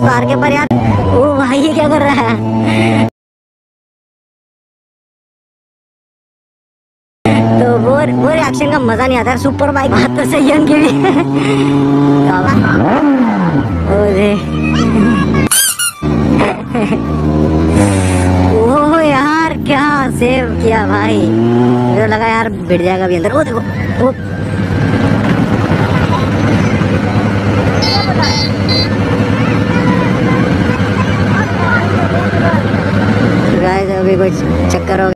Car के पर ओ भाई क्या कर रहा है? तो वो वो रिएक्शन का मज़ा नहीं आता सुपर बाइक बात तो सही है उनकी भी। यार, क्या सेव किया भाई। मुझे लगा यार बिट जाएगा अभी अंदर। वो देखो, ओ। भी कुछ चक्कर हो